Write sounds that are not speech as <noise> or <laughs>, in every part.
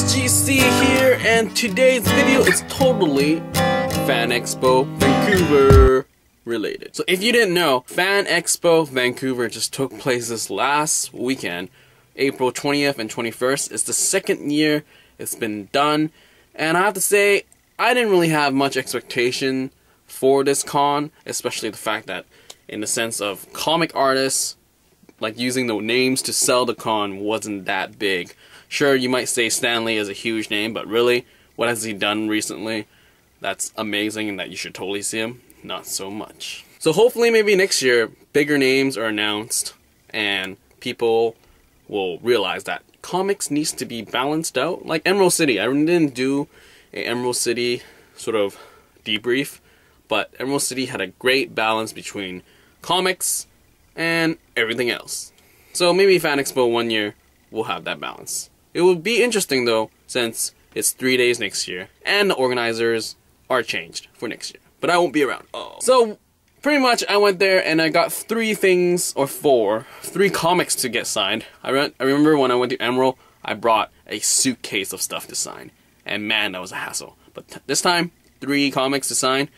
SGC here, and today's video is totally Fan Expo Vancouver related. So if you didn't know, Fan Expo Vancouver just took place this last weekend, April 20th and 21st. It's the second year it's been done, and I have to say, I didn't really have much expectation for this con, especially the fact that in the sense of comic artists, like using the names to sell the con wasn't that big. Sure, you might say Stan Lee is a huge name, but really, what has he done recently? That's amazing and that you should totally see him. Not so much. So hopefully maybe next year, bigger names are announced and people will realize that comics needs to be balanced out. Like Emerald City, I didn't do a Emerald City sort of debrief, but Emerald City had a great balance between comics and everything else. So maybe Fan Expo one year will have that balance. It will be interesting though, since it's three days next year, and the organizers are changed for next year. But I won't be around. Oh. So, pretty much I went there and I got three things, or four, three comics to get signed. I, re I remember when I went to Emerald, I brought a suitcase of stuff to sign. And man, that was a hassle. But this time, three comics to sign,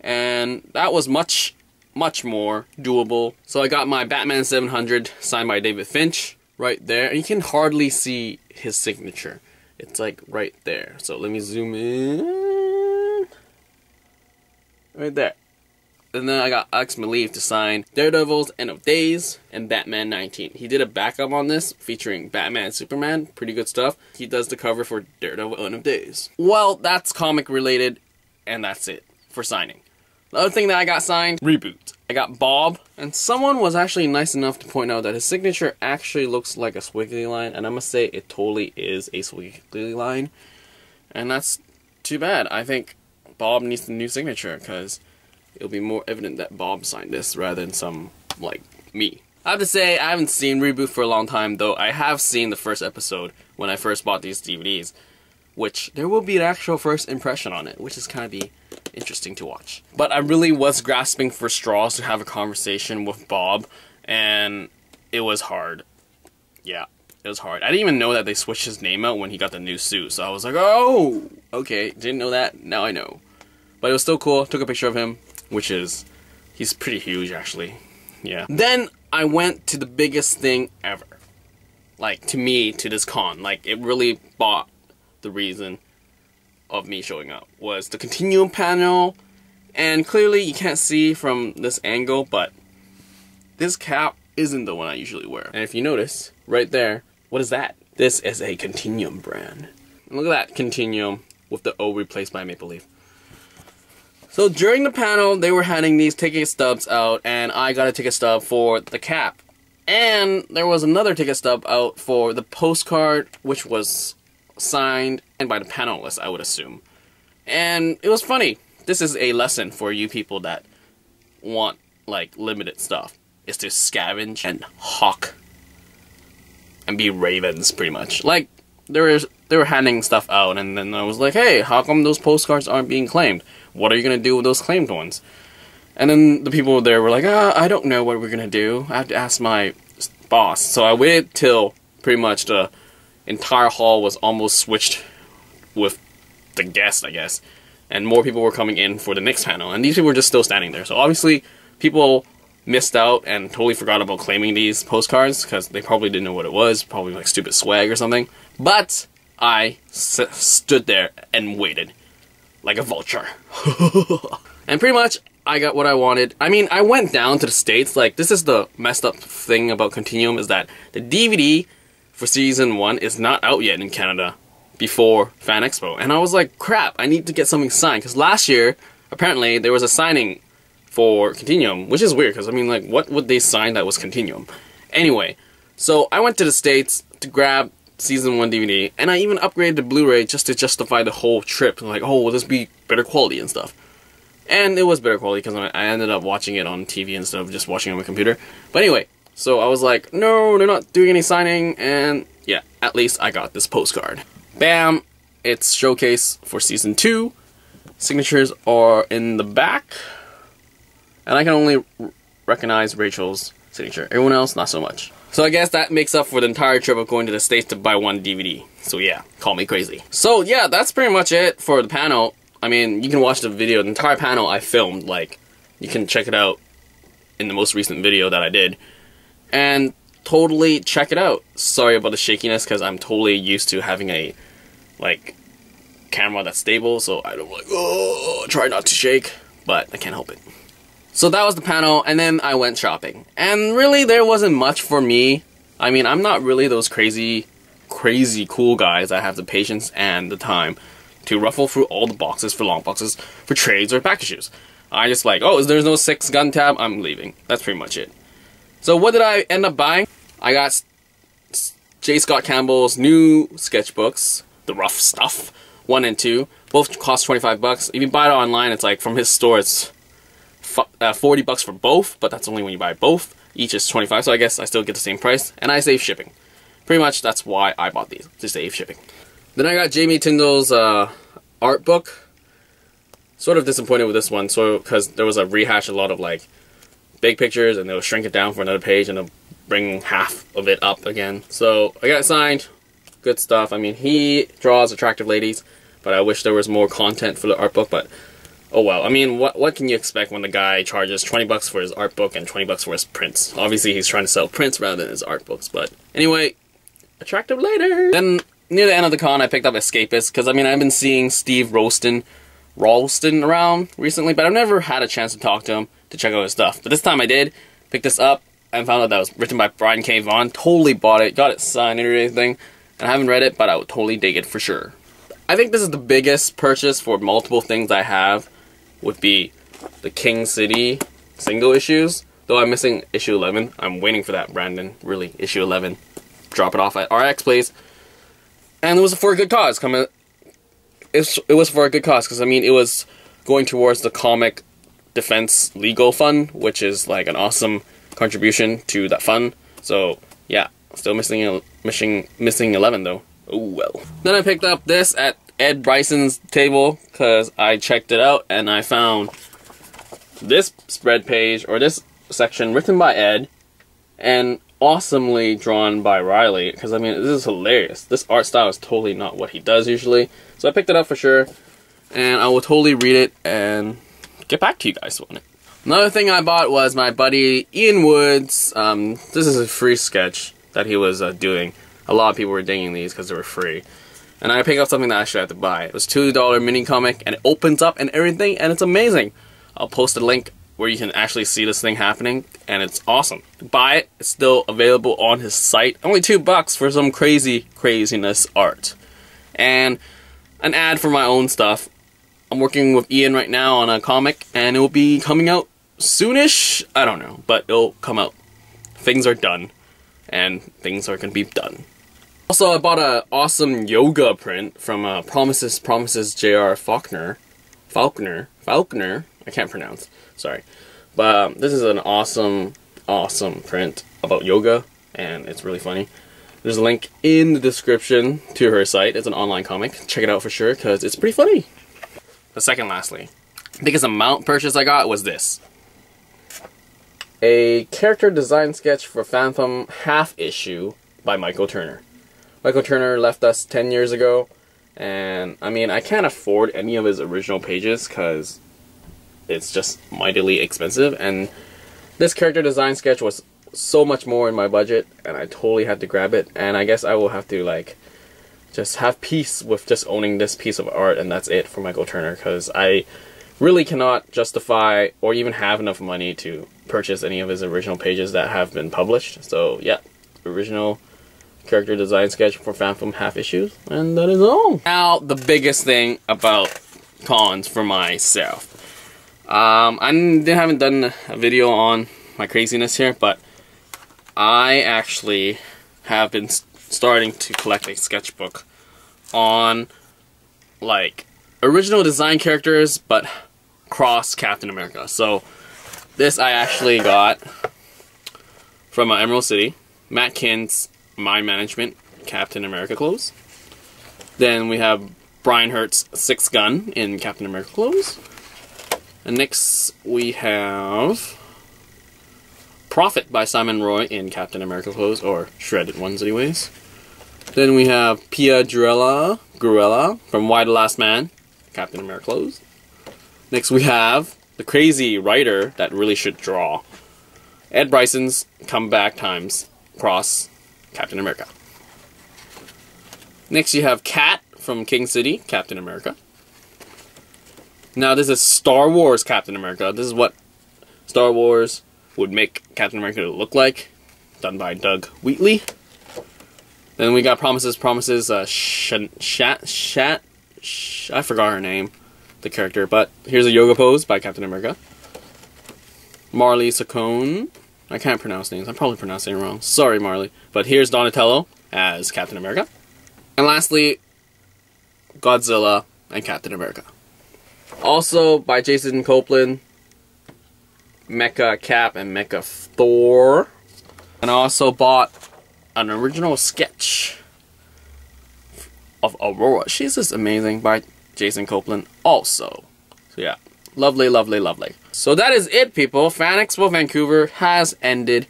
and that was much, much more doable. So I got my Batman 700 signed by David Finch right there. And you can hardly see his signature. It's like right there. So let me zoom in. Right there. And then I got Alex Maleev to sign Daredevil's End of Days and Batman 19. He did a backup on this featuring Batman and Superman. Pretty good stuff. He does the cover for Daredevil End of Days. Well, that's comic related, and that's it for signing. The other thing that I got signed, Reboot. I got Bob, and someone was actually nice enough to point out that his signature actually looks like a squiggly line, and I must say it totally is a squiggly line. And that's too bad. I think Bob needs a new signature, because it'll be more evident that Bob signed this rather than some, like, me. I have to say, I haven't seen Reboot for a long time, though I have seen the first episode when I first bought these DVDs, which there will be an actual first impression on it, which is kind of be interesting to watch. But I really was grasping for straws to have a conversation with Bob, and it was hard. Yeah, it was hard. I didn't even know that they switched his name out when he got the new suit, so I was like, oh, okay, didn't know that, now I know. But it was still cool, took a picture of him, which is, he's pretty huge actually. Yeah. Then I went to the biggest thing ever. Like, to me, to this con. Like, it really bought the reason of me showing up was the continuum panel. And clearly you can't see from this angle but this cap isn't the one I usually wear. And if you notice right there what is that? This is a continuum brand. And look at that continuum with the O replaced by maple leaf. So during the panel they were handing these ticket stubs out and I got a ticket stub for the cap. And there was another ticket stub out for the postcard which was signed and by the panelists, I would assume. And it was funny. This is a lesson for you people that want like limited stuff. Is to scavenge and hawk and be ravens pretty much. Like there was they were handing stuff out and then I was like, "Hey, how come those postcards aren't being claimed? What are you going to do with those claimed ones?" And then the people there were like, ah, I don't know what we're to do. I have to ask my boss." So I waited till pretty much the entire hall was almost switched with the guests, I guess. And more people were coming in for the next panel. And these people were just still standing there. So obviously, people missed out and totally forgot about claiming these postcards because they probably didn't know what it was. Probably like stupid swag or something. But I stood there and waited like a vulture. <laughs> and pretty much, I got what I wanted. I mean, I went down to the States. Like, this is the messed up thing about Continuum is that the DVD for season one is not out yet in Canada before Fan Expo. And I was like, crap, I need to get something signed. Because last year, apparently, there was a signing for Continuum, which is weird because, I mean, like, what would they sign that was Continuum? Anyway, so I went to the States to grab season 1 DVD, and I even upgraded to Blu ray just to justify the whole trip. Like, oh, will this be better quality and stuff? And it was better quality because I ended up watching it on TV instead of just watching on my computer. But anyway, so I was like, no, they're not doing any signing, and yeah, at least I got this postcard. Bam! It's showcase for season two. Signatures are in the back, and I can only recognize Rachel's signature. Everyone else, not so much. So I guess that makes up for the entire trip of going to the States to buy one DVD. So yeah, call me crazy. So yeah, that's pretty much it for the panel. I mean, you can watch the video, the entire panel I filmed, like, you can check it out in the most recent video that I did. And totally check it out. Sorry about the shakiness, because I'm totally used to having a, like, camera that's stable, so I don't like, oh, try not to shake, but I can't help it. So that was the panel, and then I went shopping. And really, there wasn't much for me. I mean, I'm not really those crazy, crazy cool guys that have the patience and the time to ruffle through all the boxes for long boxes for trades or packages. I just like, oh, there's no six gun tab, I'm leaving. That's pretty much it. So what did I end up buying? I got J. Scott Campbell's new sketchbooks, the rough stuff, one and two. Both cost 25 bucks. If you buy it online, it's like from his store, it's uh, 40 bucks for both, but that's only when you buy both. Each is 25, so I guess I still get the same price, and I save shipping. Pretty much that's why I bought these, to save shipping. Then I got Jamie Tyndall's uh, art book. Sort of disappointed with this one, so because there was a rehash, a lot of like big pictures, and they'll shrink it down for another page, and they'll bring half of it up again. So I got signed. Good stuff. I mean, he draws attractive ladies, but I wish there was more content for the art book. But oh well. I mean, what what can you expect when the guy charges 20 bucks for his art book and 20 bucks for his prints? Obviously, he's trying to sell prints rather than his art books. But anyway, attractive later. Then near the end of the con, I picked up Escapist, because, I mean, I've been seeing Steve Rolston, Rolston around recently, but I've never had a chance to talk to him to check out his stuff. But this time I did, pick this up, and found out that was written by Brian K. Vaughan. Totally bought it, got it signed and everything, and I haven't read it, but I would totally dig it for sure. I think this is the biggest purchase for multiple things I have, would be the King City single issues. Though I'm missing issue 11. I'm waiting for that, Brandon. Really, issue 11. Drop it off at RX, please and it was for a good cause. Coming, it was for a good cause because I mean it was going towards the comic defense legal fund, which is like an awesome contribution to that fund. So yeah, still missing missing missing eleven though. Oh well. Then I picked up this at Ed Brisson's table because I checked it out and I found this spread page or this section written by Ed and awesomely drawn by Riley because I mean this is hilarious. This art style is totally not what he does usually. So I picked it up for sure, and I will totally read it and get back to you guys on it. Another thing I bought was my buddy Ian Wood's. Um, this is a free sketch that he was uh, doing. A lot of people were digging these because they were free. And I picked up something that I actually had to buy. It was $2 mini comic and it opens up and everything and it's amazing. I'll post a link where you can actually see this thing happening, and it's awesome. Buy it, it's still available on his site. Only two bucks for some crazy craziness art. And an ad for my own stuff. I'm working with Ian right now on a comic, and it will be coming out soonish. I don't know, but it'll come out. Things are done, and things are gonna be done. Also, I bought a awesome yoga print from uh, Promises Promises J.R. Faulkner. Faulkner. Faulkner. I can't pronounce. Sorry. But um, this is an awesome, awesome print about yoga, and it's really funny. There's a link in the description to her site. It's an online comic. Check it out for sure, because it's pretty funny. The second lastly, think it's purchase I got was this. A character design sketch for Fathom half issue by Michael Turner. Michael Turner left us 10 years ago, and I mean, I can't afford any of his original pages because it's just mightily expensive. And this character design sketch was so much more in my budget, and I totally had to grab it. And I guess I will have to like just have peace with just owning this piece of art, and that's it for Michael Turner because I really cannot justify or even have enough money to purchase any of his original pages that have been published. So yeah, original character design sketch for Fathom half issues, and that is all. Now the biggest thing about cons for myself. Um, I haven't done a video on my craziness here, but I actually have been starting to collect a sketchbook on like original design characters, but cross Captain America. So this I actually got from uh, Emerald City, Matt Kindt's Mind Management Captain America clothes. Then we have Brian Hurtt's Six Gun in Captain America clothes. And next we have Prophet by Simon Roy in Captain America clothes, or shredded ones, anyways. Then we have Pia Grilla, Grilla from Y the Last Man, Captain America clothes. Next we have the crazy writer that really should draw. Ed Brisson's Comeback Times Cross Captain America. Next you have Cat from King City, Captain America. Now this is Star Wars Captain America. This is what Star Wars would make Captain America look like. Done by Doug Wheatley. Then we got Promises, Promises, uh, Shat, Shat, Shat, Sh I forgot her name, the character, but here's a yoga pose by Captain America. Marley Sacone. I can't pronounce names. I'm probably pronouncing it wrong. Sorry, Marley. But here's Donatello as Captain America. And lastly, Godzilla and Captain America. Also by Jason Copland, Mecha Cap and Mecha Thor. And I also bought an original sketch of Aurora. She's just amazing by Jason Copland also. So yeah, lovely, lovely, lovely. So that is it, people. Fan Expo Vancouver has ended,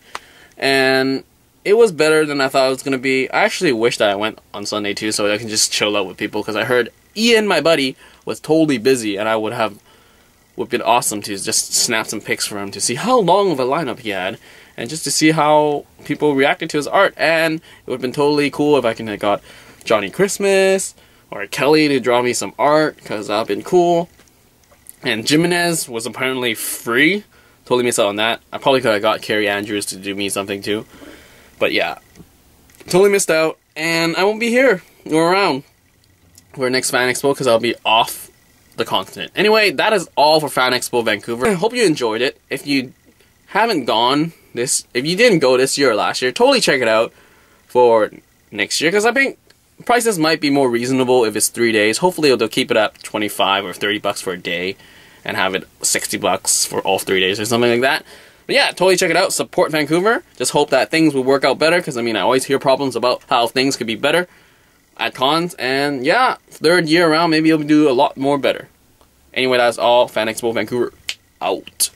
and it was better than I thought it was gonna be. I actually wish that I went on Sunday too, so I can just chill out with people because I heard Ian, my buddy, was totally busy, and I would have would been awesome to just snap some pics for him to see how long of a lineup he had, and just to see how people reacted to his art. And it would have been totally cool if I can have got Johnny Christmas or Kelly to draw me some art, because that would have been cool. And Jimenez was apparently free. Totally missed out on that. I probably could have got Carrie Andrews to do me something too. But yeah, totally missed out. And I won't be here or around for next Fan Expo because I'll be off the continent. Anyway, that is all for Fan Expo Vancouver. I hope you enjoyed it. If you haven't gone this, if you didn't go this year or last year, totally check it out for next year because I think prices might be more reasonable if it's three days. Hopefully they'll keep it at 25 or 30 bucks for a day and have it 60 bucks for all three days or something like that. But yeah, totally check it out. Support Vancouver. Just hope that things will work out better because I mean, I always hear problems about how things could be better at cons. And yeah, third year around, maybe it'll do a lot more better. Anyway, that's all. Fan Expo Vancouver out.